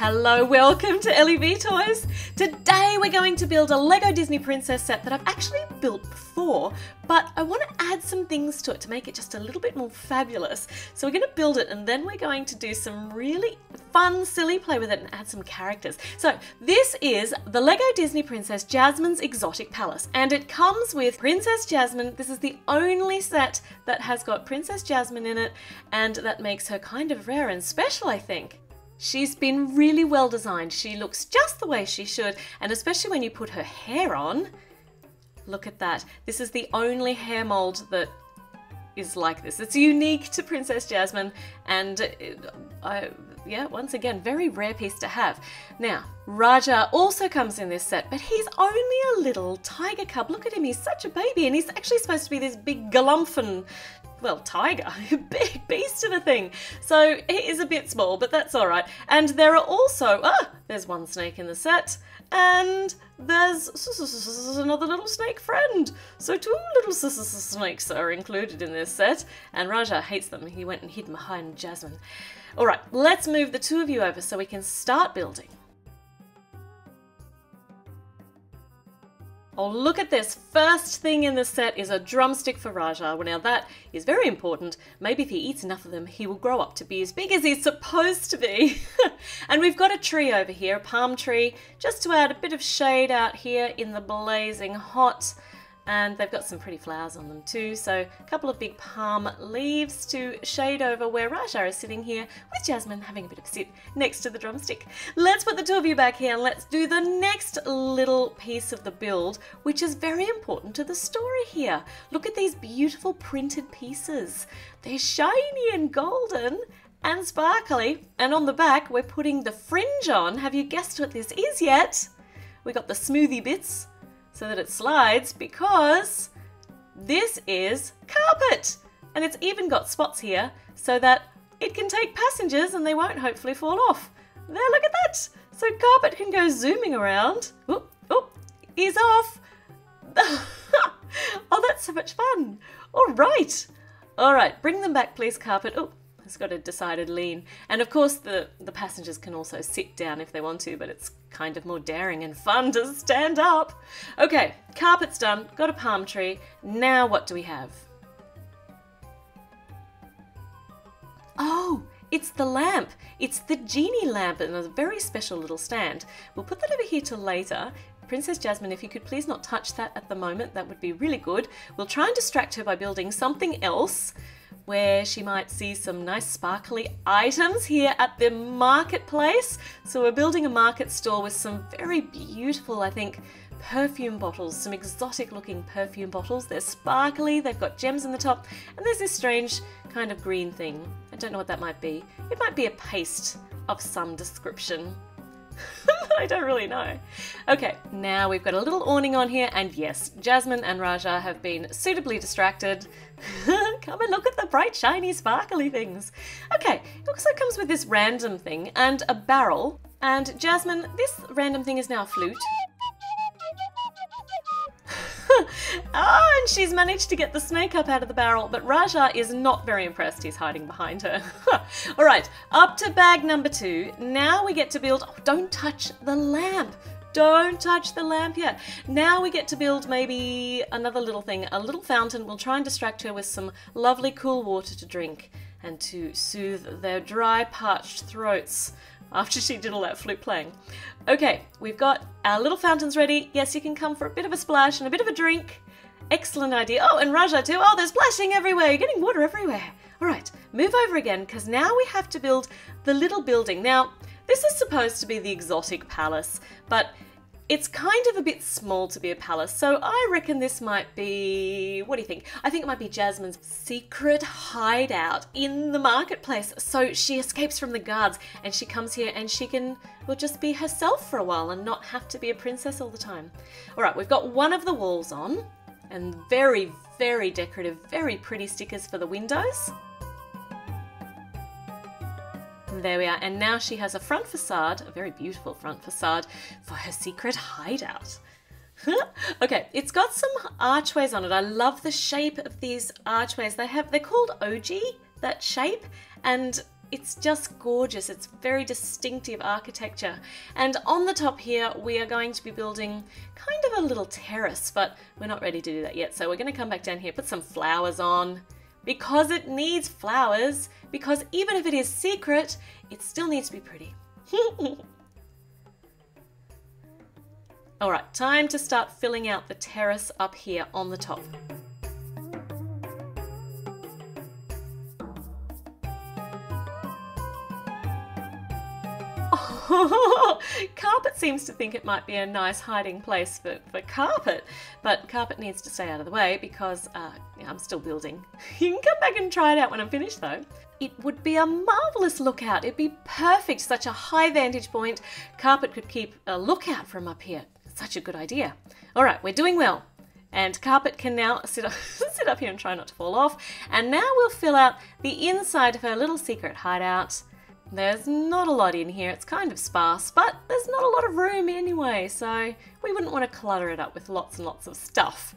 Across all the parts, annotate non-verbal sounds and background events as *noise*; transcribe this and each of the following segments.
Hello, welcome to Ellie V Toys. Today we're going to build a Lego Disney Princess set that I've actually built before, but I want to add some things to it to make it just a little bit more fabulous. So we're going to build it and then we're going to do some really fun, silly play with it and add some characters. So this is the Lego Disney Princess Jasmine's Exotic Palace and it comes with Princess Jasmine. This is the only set that has got Princess Jasmine in it and that makes her kind of rare and special, I think. She's been really well designed. She looks just the way she should, and especially when you put her hair on. Look at that. This is the only hair mold that is like this. It's unique to Princess Jasmine, and it, I, yeah, once again, very rare piece to have. Now, Rajah also comes in this set, but he's only a little tiger cub. Look at him, he's such a baby, and he's actually supposed to be this big galumphing well, tiger, *laughs* big beast of a thing. So it is a bit small, but that's all right. And there are also, ah, there's one snake in the set, and there's another little snake friend. So two little snakes are included in this set, and Rajah hates them. He went and hid behind Jasmine. All right, let's move the two of you over so we can start building. Oh, look at this. First thing in the set is a drumstick for Rajah. Well, now that is very important. Maybe if he eats enough of them, he will grow up to be as big as he's supposed to be. *laughs* and we've got a tree over here, a palm tree, just to add a bit of shade out here in the blazing hot and they've got some pretty flowers on them too. So a couple of big palm leaves to shade over where Rajah is sitting here with Jasmine having a bit of a sit next to the drumstick. Let's put the two of you back here and let's do the next little piece of the build, which is very important to the story here. Look at these beautiful printed pieces. They're shiny and golden and sparkly. And on the back, we're putting the fringe on. Have you guessed what this is yet? We got the smoothie bits so that it slides because this is carpet. And it's even got spots here so that it can take passengers and they won't hopefully fall off. There, look at that. So carpet can go zooming around. Oh, oh, he's off. *laughs* oh, that's so much fun. All right. All right, bring them back, please, carpet. Oh, it's got a decided lean. And of course, the, the passengers can also sit down if they want to, but it's kind of more daring and fun to stand up. Okay, carpet's done, got a palm tree. Now what do we have? Oh, it's the lamp. It's the genie lamp and a very special little stand. We'll put that over here till later. Princess Jasmine, if you could please not touch that at the moment, that would be really good. We'll try and distract her by building something else where she might see some nice sparkly items here at the marketplace. So we're building a market store with some very beautiful, I think, perfume bottles, some exotic looking perfume bottles. They're sparkly, they've got gems in the top, and there's this strange kind of green thing. I don't know what that might be. It might be a paste of some description. *laughs* I don't really know. Okay, now we've got a little awning on here, and yes, Jasmine and Rajah have been suitably distracted. *laughs* Come and look at the bright, shiny, sparkly things. Okay, it also comes with this random thing and a barrel. And Jasmine, this random thing is now a flute. oh, *laughs* and she's managed to get the snake up out of the barrel, but Rajah is not very impressed. He's hiding behind her. *laughs* All right, up to bag number two. Now we get to build. Oh, don't touch the lamp. Don't touch the lamp yet. Now we get to build maybe another little thing, a little fountain. We'll try and distract her with some lovely cool water to drink and to soothe their dry, parched throats *laughs* after she did all that flute playing. Okay, we've got our little fountains ready. Yes, you can come for a bit of a splash and a bit of a drink. Excellent idea. Oh, and Rajah too. Oh, there's splashing everywhere. You're getting water everywhere. All right, move over again because now we have to build the little building. Now, this is supposed to be the exotic palace, but it's kind of a bit small to be a palace, so I reckon this might be. What do you think? I think it might be Jasmine's secret hideout in the marketplace. So she escapes from the guards and she comes here and she can, well, just be herself for a while and not have to be a princess all the time. All right, we've got one of the walls on and very, very decorative, very pretty stickers for the windows. There we are. And now she has a front facade, a very beautiful front facade, for her secret hideout. *laughs* okay, it's got some archways on it. I love the shape of these archways. They have they're called ogee, that shape, and it's just gorgeous. It's very distinctive architecture. And on the top here, we are going to be building kind of a little terrace, but we're not ready to do that yet. So we're going to come back down here, put some flowers on because it needs flowers, because even if it is secret, it still needs to be pretty. *laughs* All right, time to start filling out the terrace up here on the top. *laughs* carpet seems to think it might be a nice hiding place for, for carpet, but carpet needs to stay out of the way because uh, I'm still building. *laughs* you can come back and try it out when I'm finished though. It would be a marvellous lookout. It'd be perfect, such a high vantage point. Carpet could keep a lookout from up here. Such a good idea. All right, we're doing well. And Carpet can now *laughs* sit up, sit up here and try not to fall off. And now we'll fill out the inside of her little secret hideout. There's not a lot in here, it's kind of sparse, but there's not a lot of room anyway, so we wouldn't want to clutter it up with lots and lots of stuff.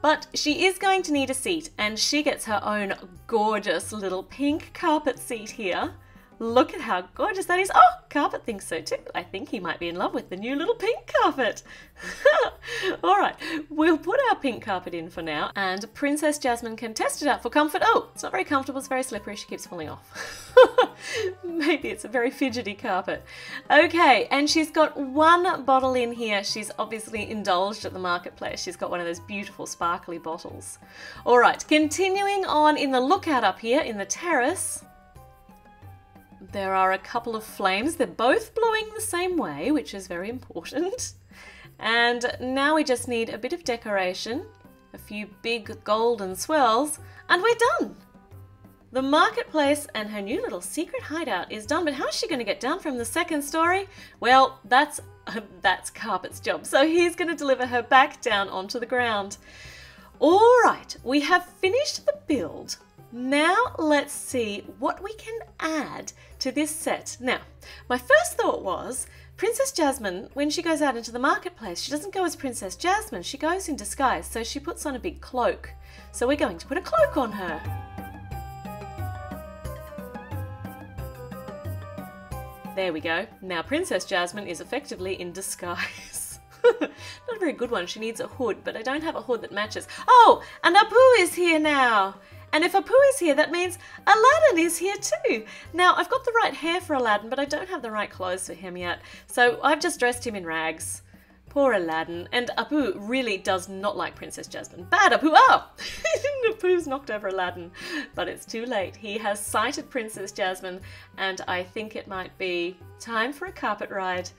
But she is going to need a seat, and she gets her own gorgeous little pink carpet seat here. Look at how gorgeous that is. Oh, Carpet thinks so too. I think he might be in love with the new little pink carpet. *laughs* All right, we'll put our pink carpet in for now, and Princess Jasmine can test it out for comfort. Oh, it's not very comfortable, it's very slippery, she keeps falling off. *laughs* Maybe it's a very fidgety carpet. Okay, and she's got one bottle in here. She's obviously indulged at the marketplace. She's got one of those beautiful sparkly bottles. All right, continuing on in the lookout up here in the terrace. There are a couple of flames. They're both blowing the same way, which is very important. *laughs* And now we just need a bit of decoration, a few big golden swirls, and we're done. The marketplace and her new little secret hideout is done, but how's she going to get down from the second story? Well, that's *laughs* that's Carpet's job. So he's going to deliver her back down onto the ground. All right, we have finished the build now let's see what we can add to this set. Now, my first thought was Princess Jasmine, when she goes out into the marketplace, she doesn't go as Princess Jasmine, she goes in disguise, so she puts on a big cloak. So we're going to put a cloak on her. There we go. Now Princess Jasmine is effectively in disguise. *laughs* Not a very good one. She needs a hood, but I don't have a hood that matches. Oh, and Abu is here now. And if Abu is here, that means Aladdin is here too. Now, I've got the right hair for Aladdin, but I don't have the right clothes for him yet. So I've just dressed him in rags. Poor Aladdin. And Abu really does not like Princess Jasmine. Bad Abu! Oh! *laughs* Abu's knocked over Aladdin. But it's too late. He has sighted Princess Jasmine, and I think it might be time for a carpet ride.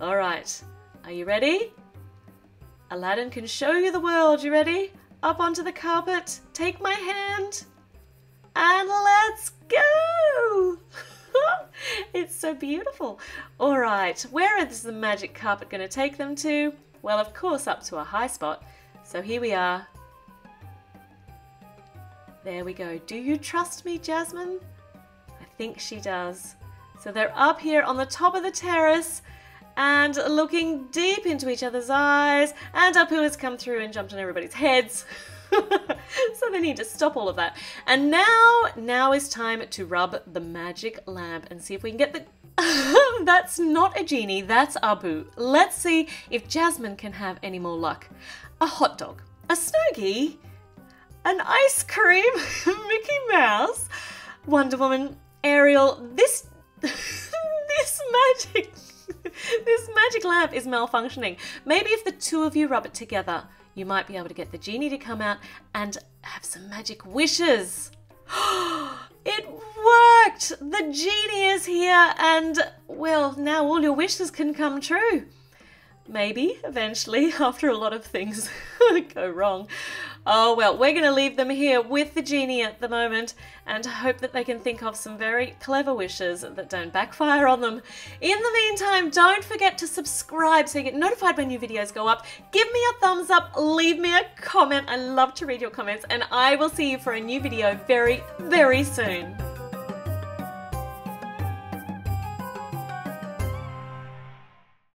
All right. Are you ready? Aladdin can show you the world. You ready? Up onto the carpet, take my hand, and let's go! *laughs* it's so beautiful. All right, where is the magic carpet going to take them to? Well, of course, up to a high spot. So here we are. There we go. Do you trust me, Jasmine? I think she does. So they're up here on the top of the terrace and looking deep into each other's eyes, and Abu has come through and jumped on everybody's heads. *laughs* so they need to stop all of that. And now, now is time to rub the magic lamp and see if we can get the... *laughs* that's not a genie, that's Abu. Let's see if Jasmine can have any more luck. A hot dog, a snuggie, an ice cream, *laughs* Mickey Mouse, Wonder Woman, Ariel, this... this magic this magic lamp is malfunctioning. Maybe if the two of you rub it together, you might be able to get the genie to come out and have some magic wishes. *gasps* it worked! The genie is here, and well, now all your wishes can come true. Maybe, eventually, *laughs* after a lot of things *laughs* go wrong. Oh well, we're going to leave them here with the genie at the moment and hope that they can think of some very clever wishes that don't backfire on them. In the meantime, don't forget to subscribe so you get notified when new videos go up. Give me a thumbs up, leave me a comment. I love to read your comments and I will see you for a new video very, very soon.